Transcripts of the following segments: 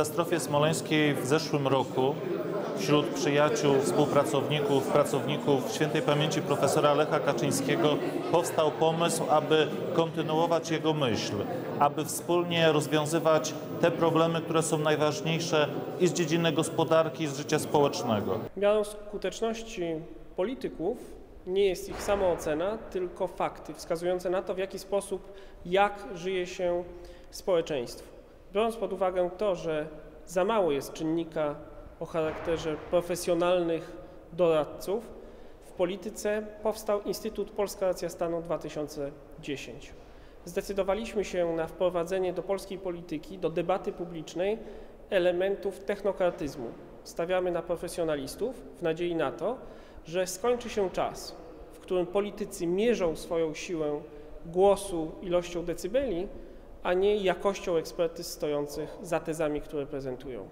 katastrofie smoleńskiej w zeszłym roku wśród przyjaciół, współpracowników, pracowników świętej pamięci profesora Lecha Kaczyńskiego powstał pomysł, aby kontynuować jego myśl, aby wspólnie rozwiązywać te problemy, które są najważniejsze i z dziedziny gospodarki, i z życia społecznego. Miarą skuteczności polityków nie jest ich samoocena, tylko fakty wskazujące na to, w jaki sposób, jak żyje się społeczeństwu. Biorąc pod uwagę to, że za mało jest czynnika o charakterze profesjonalnych doradców, w polityce powstał Instytut Polska Racja Stanu 2010. Zdecydowaliśmy się na wprowadzenie do polskiej polityki, do debaty publicznej elementów technokratyzmu. Stawiamy na profesjonalistów w nadziei na to, że skończy się czas, w którym politycy mierzą swoją siłę głosu ilością decybeli, a nie jakością ekspertyz stojących za tezami, które prezentują.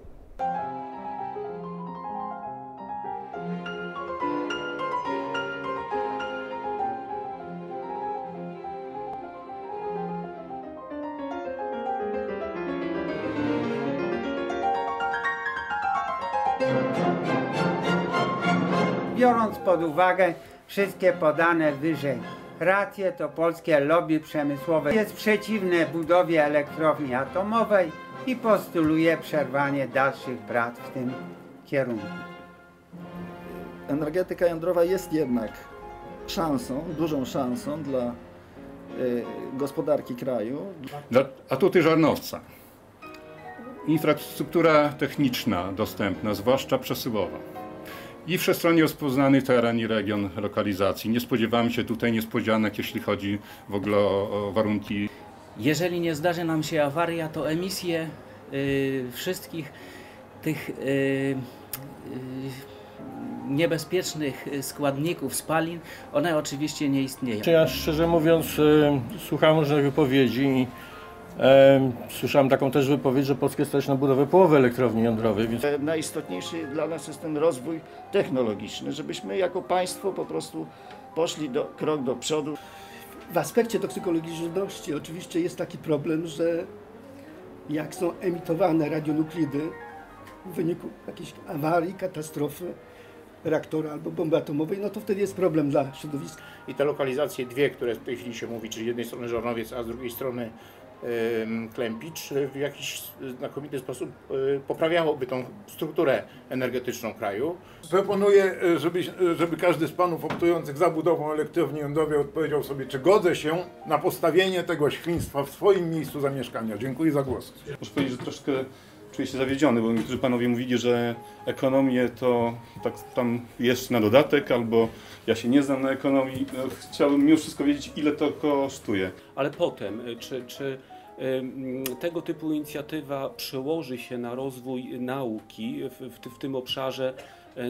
Biorąc pod uwagę wszystkie podane wyżej racje, to polskie lobby przemysłowe jest przeciwne budowie elektrowni atomowej i postuluje przerwanie dalszych prac w tym kierunku. energetyka jądrowa jest jednak szansą, dużą szansą dla y, gospodarki kraju. Dla atuty żarnowca. Infrastruktura techniczna dostępna, zwłaszcza przesyłowa. I wszechstronnie rozpoznany teren i region lokalizacji. Nie spodziewamy się tutaj niespodzianek, jeśli chodzi w ogóle o, o warunki Jeżeli nie zdarzy nam się awaria, to emisje y, wszystkich tych y, y, niebezpiecznych składników spalin, one oczywiście nie istnieją. Czy ja szczerze mówiąc e, słuchałem różnych wypowiedzi i słyszałem taką też wypowiedź, że Polskę stać na budowę połowy elektrowni jądrowej, więc E, Najistotniejszy dla nas jest ten rozwój technologiczny, żebyśmy jako państwo po prostu poszli do, krok do przodu. W aspekcie toksykologiczności oczywiście jest taki problem, że jak są emitowane radionuklidy w wyniku jakiejś awarii, katastrofy reaktora albo bomby atomowej, no to wtedy jest problem dla środowiska. I te lokalizacje dwie, które w tej chwili się mówi, czyli z jednej strony Żarnowiec, a z drugiej strony Klempicz, w jakiś znakomity sposób y, poprawiałoby tą strukturę energetyczną kraju. Proponuję, e, żeby, żeby każdy z panów optujących za budową elektrowni jądrowej odpowiedział sobie, czy godzę się na postawienie tego świństwa w swoim miejscu zamieszkania. Dziękuję za głos. Muszę powiedzieć, że troszkę czuję się zawiedziony, bo niektórzy panowie mówili, że ekonomię to tak tam jest na dodatek, albo ja się nie znam na ekonomii. No, Chciałbym mimo wszystko wiedzieć, ile to kosztuje. ale potem, y, czy, czy ym, tego typu inicjatywa przełoży się na rozwój nauki w, w, w tym obszarze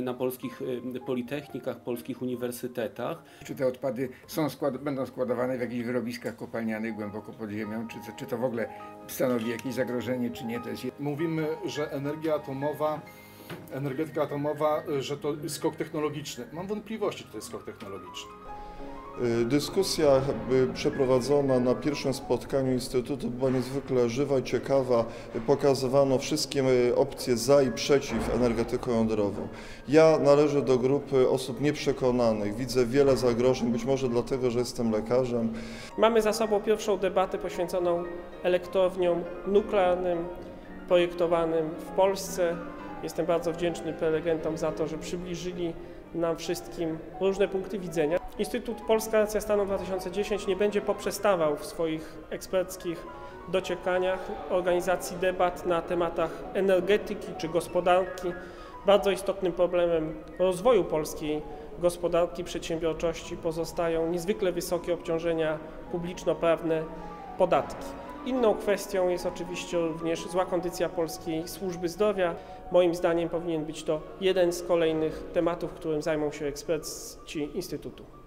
na polskich y, politechnikach, polskich uniwersytetach. Czy te odpady są skład, będą składowane w jakichś wyrobiskach kopalnianych głęboko pod ziemią, czy, czy to w ogóle stanowi jakieś zagrożenie, czy nie, to jest Mówimy, że energia atomowa, energetyka atomowa, że to skok technologiczny. Mam wątpliwości, czy to jest skok technologiczny. Dyskusja y, przeprowadzona na pierwszym spotkaniu Instytutu była niezwykle żywa i ciekawa. Pokazywano wszystkie y, opcje za i przeciw energetyką jądrową. Ja należę do grupy osób nieprzekonanych. Widzę wiele zagrożeń, być może dlatego, że jestem lekarzem. Mamy za sobą pierwszą debatę poświęconą elektrowniom nuklearnym projektowanym w Polsce. Jestem bardzo wdzięczny prelegentom za to, że przybliżyli nam wszystkim różne punkty widzenia. Instytut Polska Racja Stanu 2010 nie będzie poprzestawał w swoich eksperckich dociekaniach organizacji debat na tematach energetyki czy gospodarki. Bardzo istotnym problemem rozwoju polskiej gospodarki, przedsiębiorczości pozostają niezwykle wysokie obciążenia publiczno-prawne, podatki. Inną kwestią jest oczywiście również zła kondycja polskiej służby zdrowia. Moim zdaniem powinien być to jeden z kolejnych tematów, którym zajmą się eksperci Instytutu.